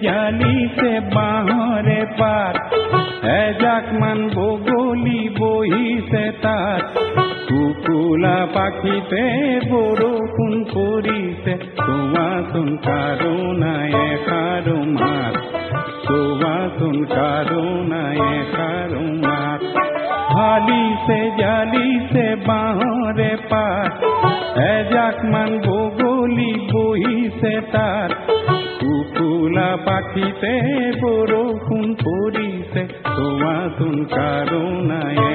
জালিছে জালিছে বাঁহরে পাত এজাক মান বগলি বহিছে তাত কুকুলা পাখিতে বৰষুণ পৰিছে চোৱাচোন কাৰুণায়ে কাৰো মাত চোৱাচোন কাৰুণায়ে কাৰো মাত হালিছে জালিছে বাঁহৰে পাত এজাক মান বগলি বহিছে তাত কুকুলা পাখিতে বৰষুণ পৰিছে চোৱাচোন কাৰুণায়ে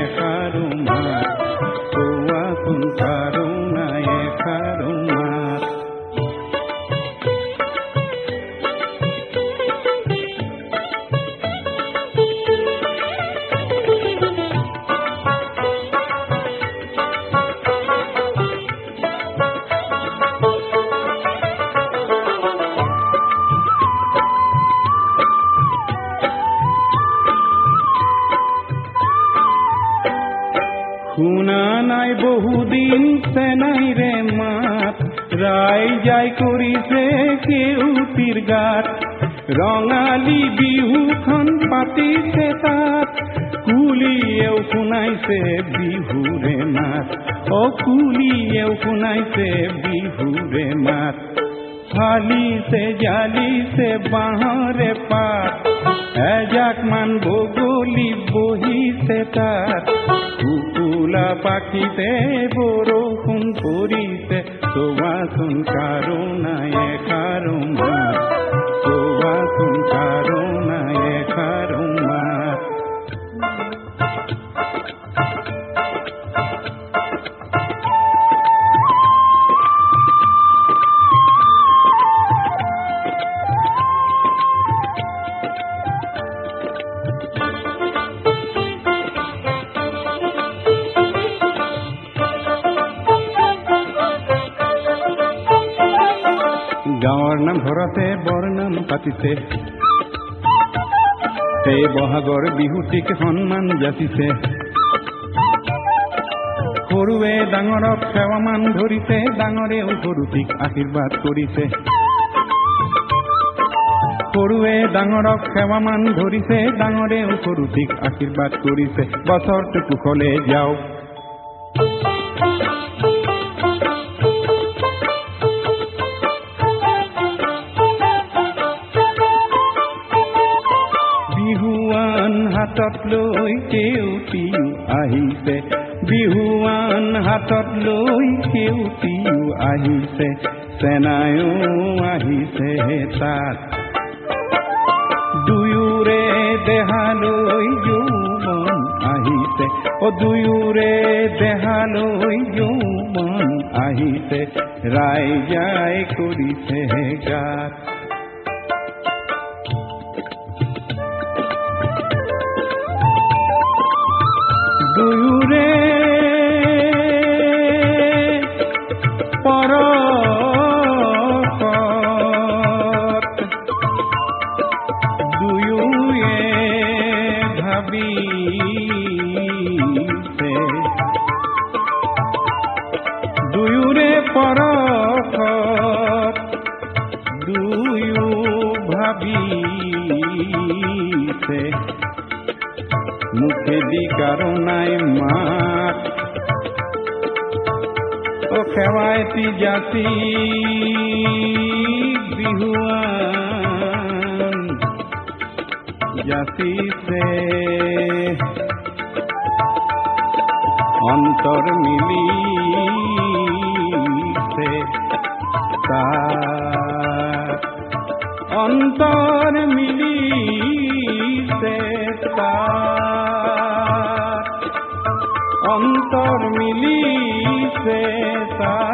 বহুদিন চেনাই ৰে মাত। ৰাইজাই কৰিছে কেউতিৰ গাত। ৰঙালী বিহুখন পাতিছে তাত। কুলিয়েও শুনাইছে বিহুৰে মাত। অ কুলিয়েও শুনাইছে বিহুৰে মাত। ফালিছে, জালিছে বাঁহৰে পাত। এজাক মান বগলি বহিছে তাত কুকুলা পাখিতে বৰষুণ পৰিছে চোৱাচোন কাৰুণায়ে কাৰো মাত চোৱাচোন কাৰুণায়ে কাৰো গাঁৱৰ নামঘৰতে বৰনাম পাতিছে সেই বহাগৰ বিহুটিক সন্মান যাচিছে সৰুৱে ডাঙৰক সেৱামান ধৰিছে ডাঙৰেও সৰুটিক আশীৰ্বাদ কৰিছে। সৰুৱে ডাঙৰক সেৱামান ধৰিছে, ডাঙৰেও সৰুটিক আশীৰ্বাদ কৰিছে। বছৰটো কুশলে যাওক। হাতত লৈ কেউটিও আহিছে। বিহুৱান হাতত লৈ কেউটিও আহিছে। চেনায়ো আহিছে তাত। দুয়োৰে দেহালৈ যৌৱন আহিছে। অ দুয়োৰে দেহালৈ যৌৱন আহিছে। ৰাইজাই কৰিছে গাত। ভাবিছে মুখেদি কারণায় মাত ও খেওয়াইতি জাতি বিহুয়ান জাতিছে অন্তর মিলিছে তার। অন্তর মিলিছে তার অন্তর মিলিছে তার